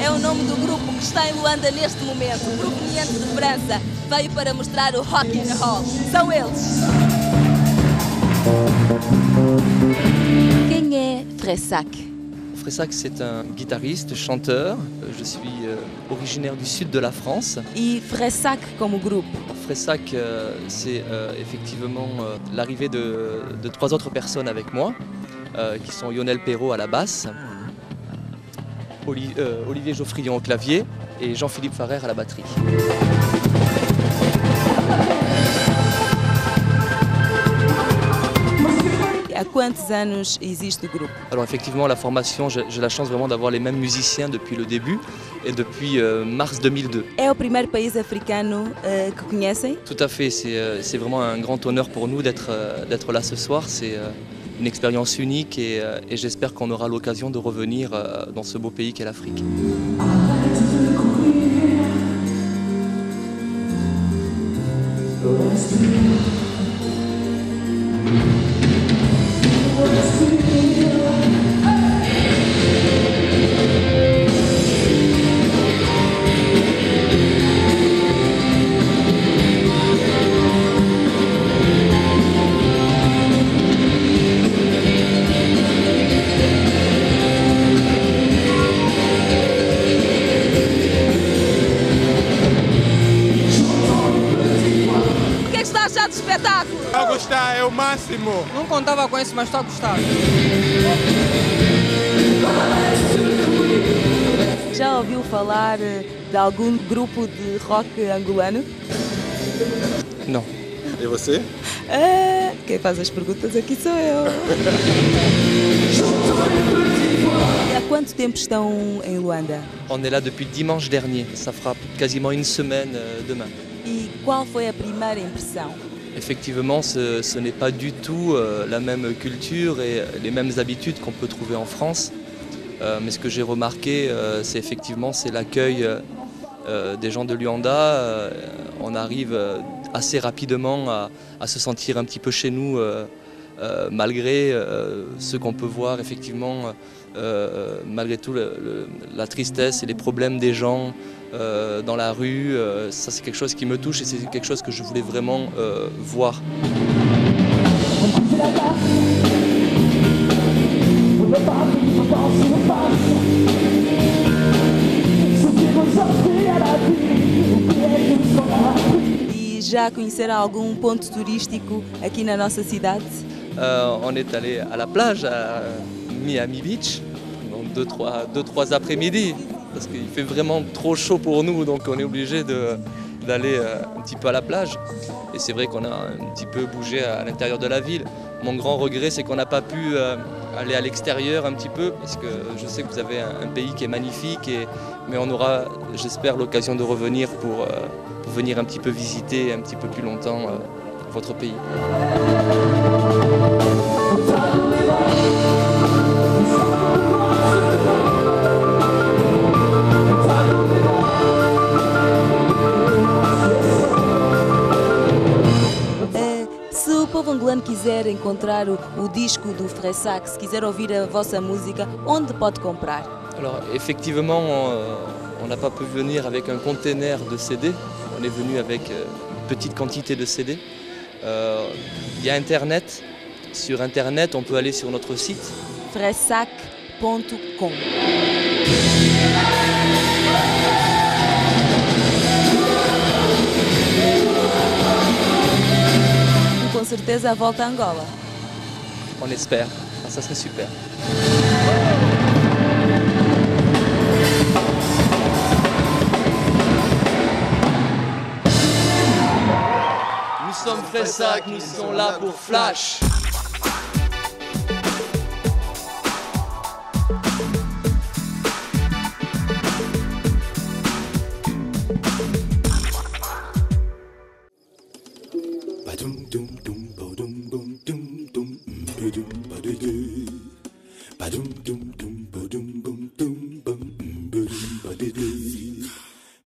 É o nome do grupo que está em Luanda neste momento, proveniente de França. Veio para mostrar o rock and roll. São eles. Quem é Fressac? Fressac, c'est un guitariste, chanteur. Je suis euh, originaire du sud de la France. E Fressac como grupo? Fressac, euh, c'est euh, effectivement euh, l'arrivée de, de trois autres personnes avec moi, euh, qui sont Lionel Perrault à la basse, Oli- euh, Olivier Geoffrion au clavier et Jean-Philippe Farrer à la batterie. Quantos anos existe o grupo? Alors effectivement, la formation, j'ai la chance vraiment d'avoir les mêmes musiciens depuis le début et depuis euh, mars 2002. É o primeiro país africano eh, que conhecem? Tout à fait, c'est euh, c'est vraiment un grand honneur pour nous d'être euh, d'être là ce soir. C'est euh, une expérience unique et, euh, et j'espère qu'on aura l'occasion de revenir euh, dans ce beau pays qu'est l'Afrique. Espetáculo? A gostar é o máximo. Não contava com isso, mas estou a gostar. Já ouviu falar eh, de algum grupo de rock angolano? Non. E você? Ah, quem faz as perguntas aqui sou eu. Há quanto tempo estão em Luanda? On est là depuis dimanche dernier. Ça fera quasiment une semaine euh, demain. E qual foi a primeira impressão? Effectivement, ce, n'est pas du tout euh, la même culture et les mêmes habitudes qu'on peut trouver en France. Euh, mais ce que j'ai remarqué, euh, c'est effectivement l'accueil euh, euh, des gens de Luanda. Euh, on arrive euh, assez rapidement à se sentir un petit peu chez nous, euh, malgré euh, ce qu'on peut voir effectivement, euh, malgré tout la tristesse et les problèmes des gens dans la rue. ça, c'est quelque chose qui me touche et c'est quelque chose que je voulais vraiment voir. E já conheceram algum ponto turístico aqui na nossa cidade? Euh, on est allé à la plage à Miami Beach, donc deux trois, deux, trois après-midi, parce qu'il fait vraiment trop chaud pour nous, donc on est obligé d'aller euh, un petit peu à la plage. Et c'est vrai qu'on a un petit peu bougé à l'intérieur de la ville. Mon grand regret, c'est qu'on n'a pas pu euh, aller à l'extérieur un petit peu, parce que je sais que vous avez un, pays qui est magnifique, mais on aura, j'espère, l'occasion de revenir pour, venir un petit peu visiter un petit peu plus longtemps votre pays. O povo angolano quiser encontrar o, o disco do Fressac, se quiser ouvir a vossa música, onde pode comprar? Alors effectivement, euh, on n'a pas pu venir avec un container de CD, on est venu avec euh, une petite quantité de CD. Euh, Il y a Internet, sur Internet on peut aller sur notre site. fressac.com Com certeza volta a Angola. On espère, Ah, ça serait super. Nous sommes Fressac, nous sommes là pour Flash. Do do do do do do.